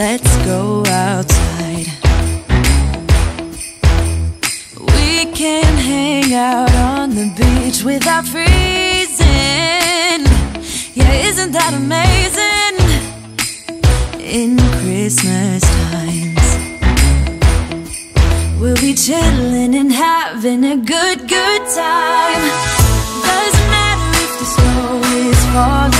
let's go outside. We can hang out on the beach without freezing. Yeah, isn't that amazing? In Christmas times, we'll be chilling and having a good, good time. Doesn't matter if the snow is falling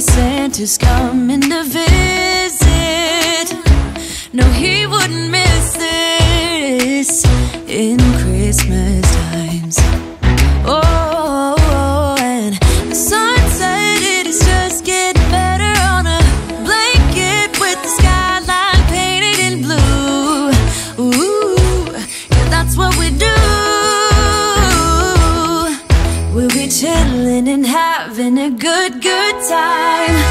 Santa's coming to visit. No, he wouldn't miss this in Christmas times. Time.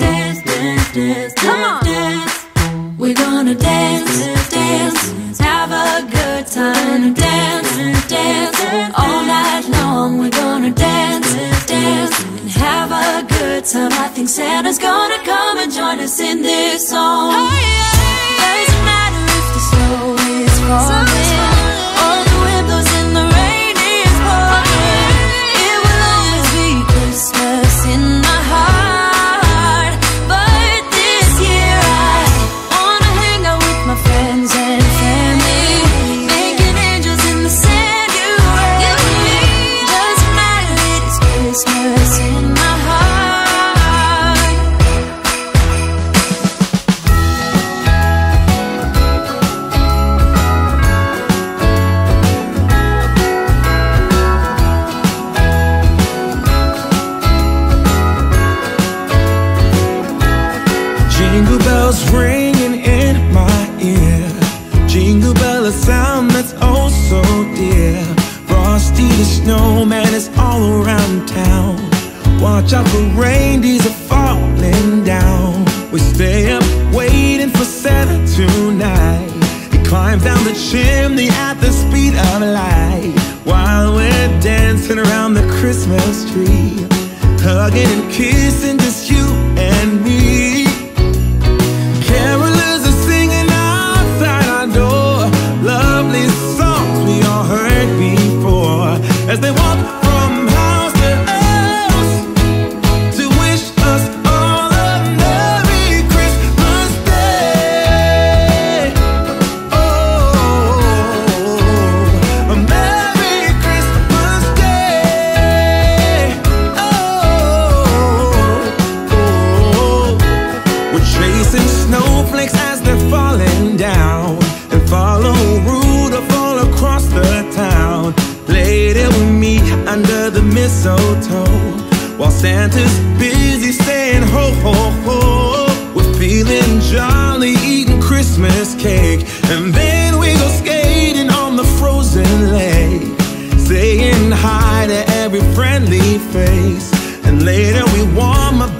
Dance, dance, dance, Come on. dance. We're gonna dance, dance, have a good time. Dance, dance, all night long. We're gonna dance, dance, and have a good time. I think Santa's gonna come and join us in this song. Oh, Doesn't matter if the snow is falling snowman is all around town. Watch out for reindeers are falling down. We stay up waiting for Santa tonight. He climbs down the chimney at the speed of light. While we're dancing around the Christmas tree. Hugging and kissing just mistletoe. While Santa's busy saying ho ho ho We're feeling jolly eating Christmas cake. And then we go skating on the frozen lake Saying hi to every friendly face. And later we warm up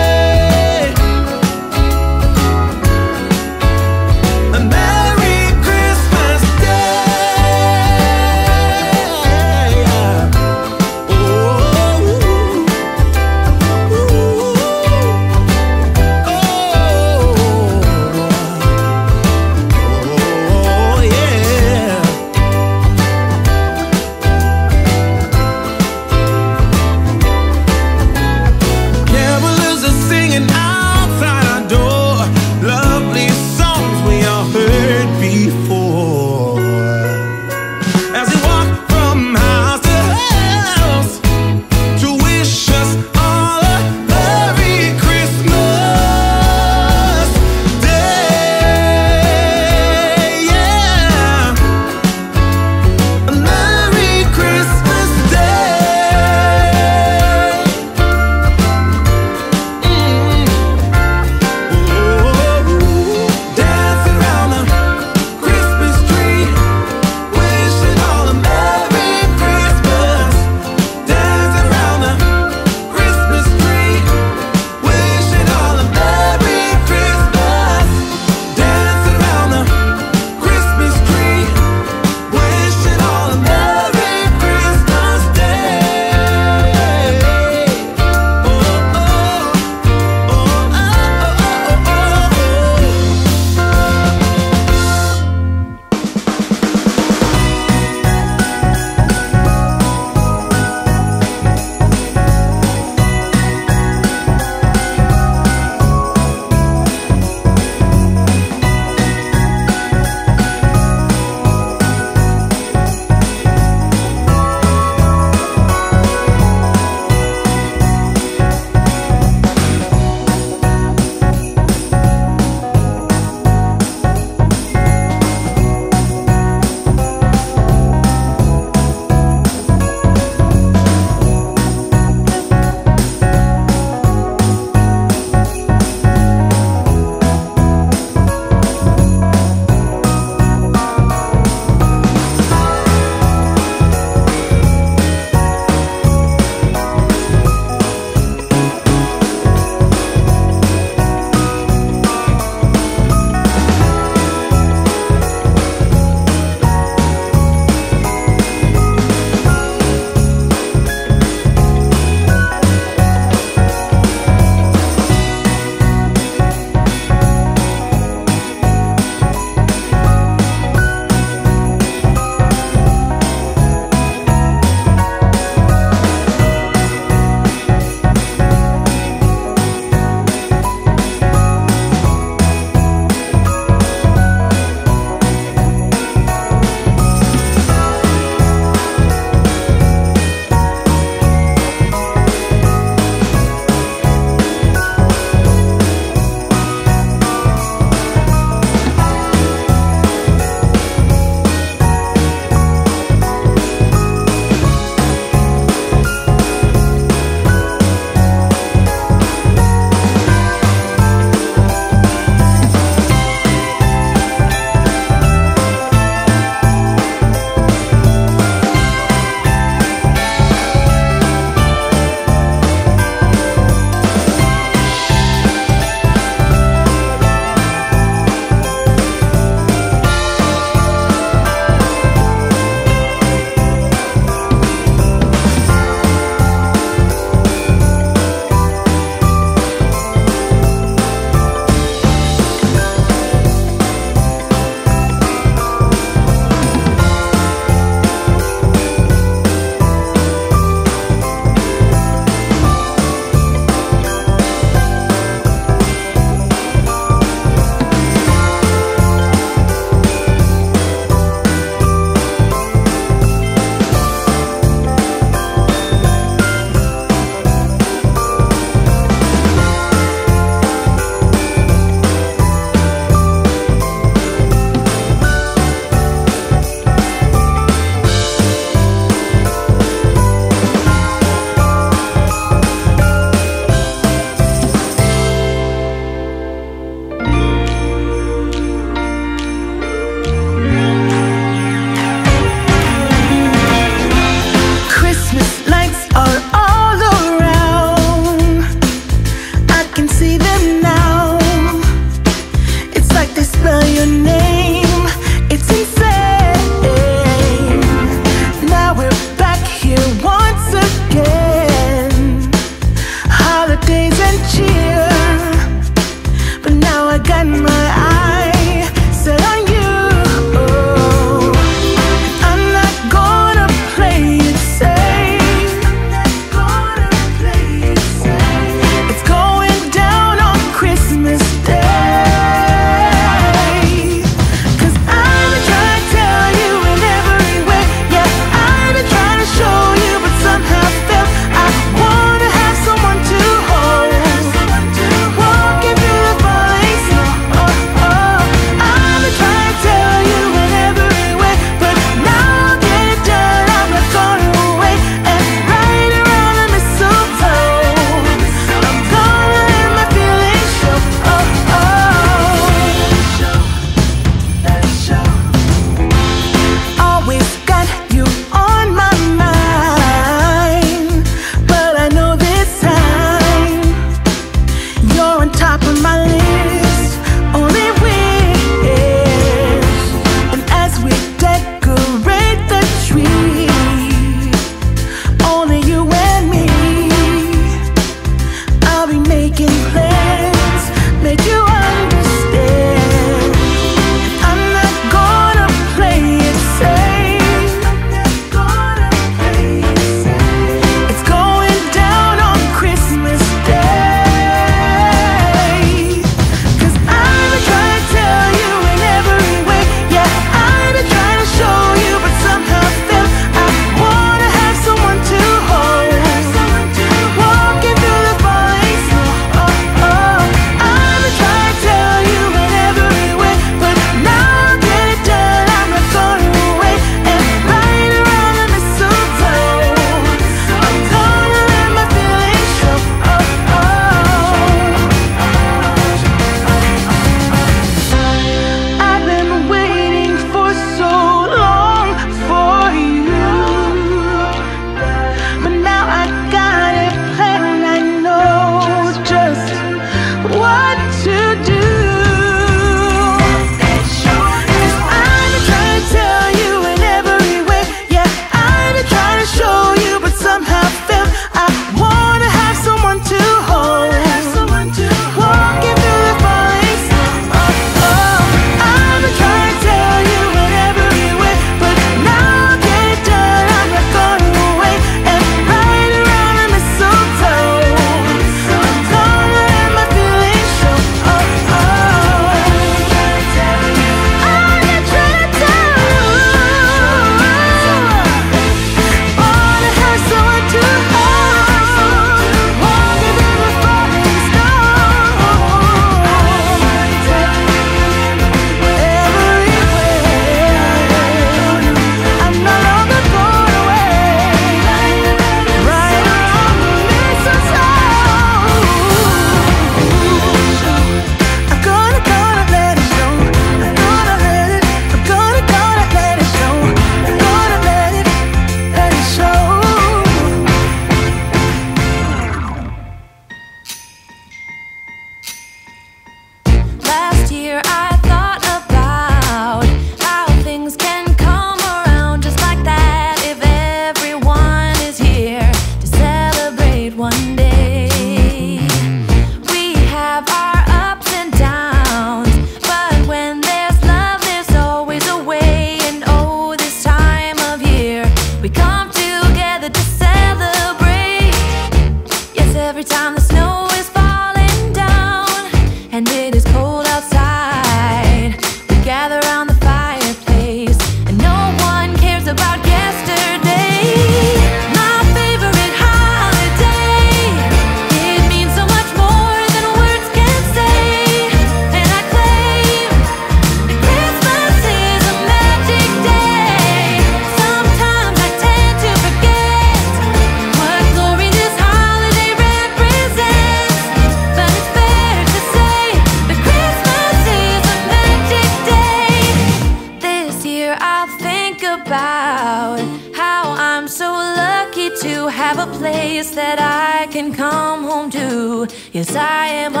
celebrate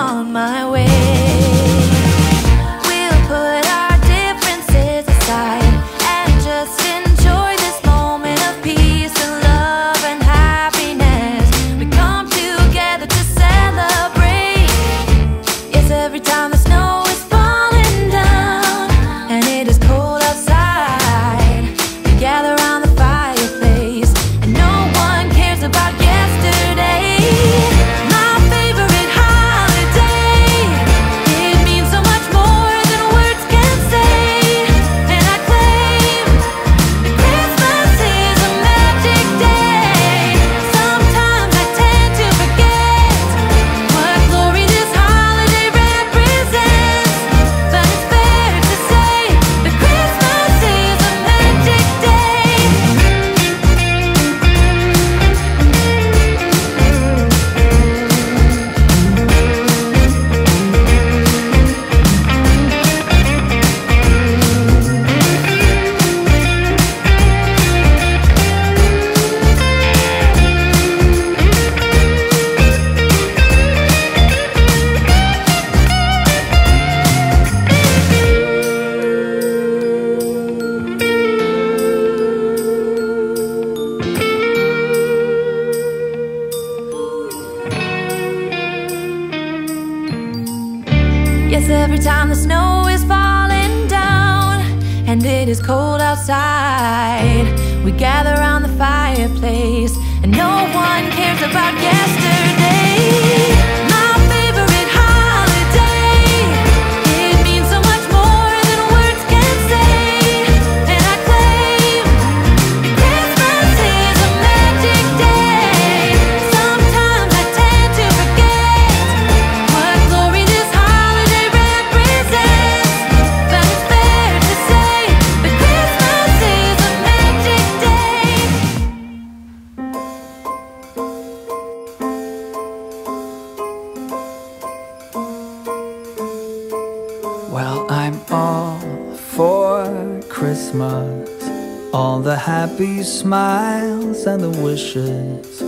smiles and the wishes.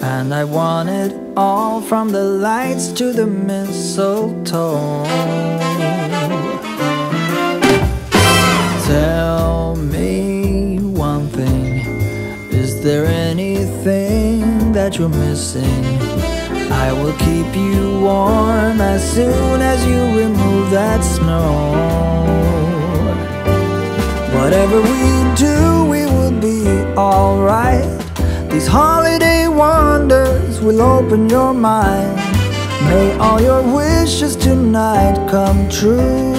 And I want it all from the lights to the mistletoe. Tell me one thing Is there anything that you're missing? I will keep you warm as soon as you remove that snow. Whatever we These holiday wonders will open your mind. May all your wishes tonight come true.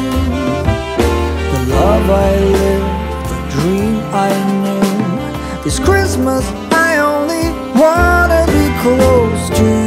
The love I lived, the dream I knew. This Christmas, I only wanna be close to you.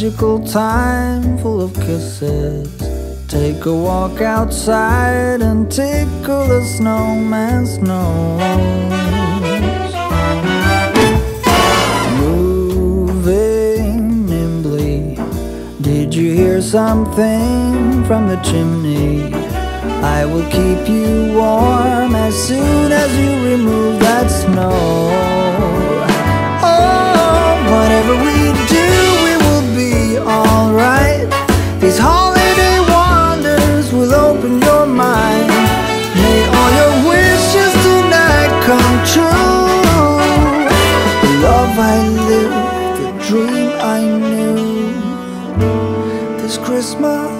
Magical time full of kisses. Take a walk outside and tickle the snowman's nose. Moving nimbly, did you hear something from the chimney? I will keep you warm as soon as you remove that snow. Oh, whatever we Christmas,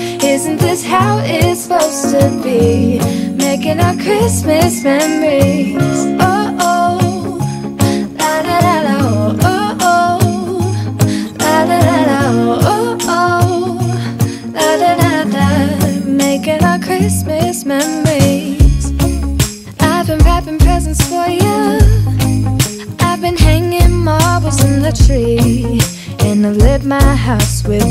Isn't this how it's supposed to be? Making our Christmas memories. Oh, oh. La la la la, oh, oh. La la la la, oh, oh. La la la la, making our Christmas memories. I've been wrapping presents for you. I've been hanging marbles in the tree. And I've lit my house with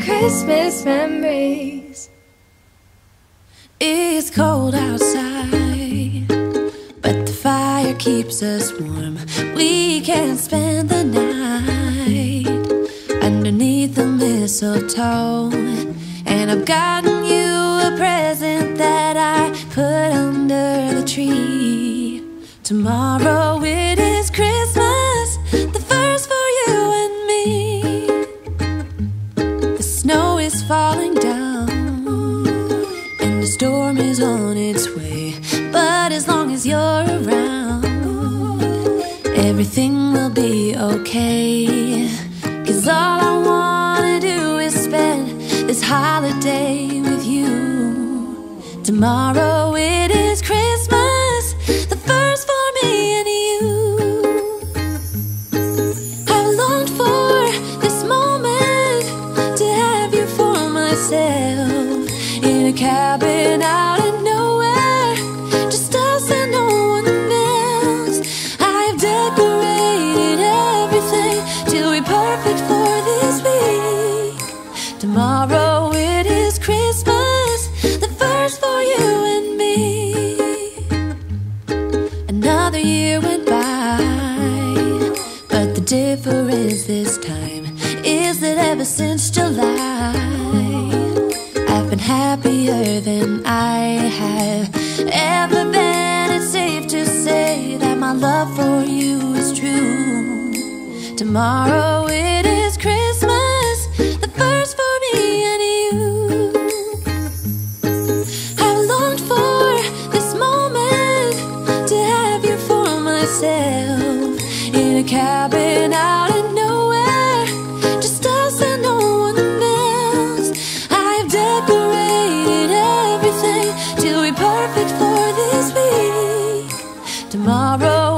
Christmas memories. It's cold outside, but the fire keeps us warm. We can spend the night underneath the mistletoe. And I've gotten you a present that I put under the tree. Tomorrow is storm is on its way. But as long as you're around, everything will be okay. Cause all I wanna do is spend this holiday with you. Tomorrow it is Christmas, the first for me and you. I've longed for this moment to have you for myself cabin out of nowhere, just us and no one else. I've decorated everything to be perfect for this week. Tomorrow it is Christmas, the first for you and me. Another year went by, but the difference this time is that ever since July, than I have ever been. It's safe to say that my love for you is true. Tomorrow it is Tomorrow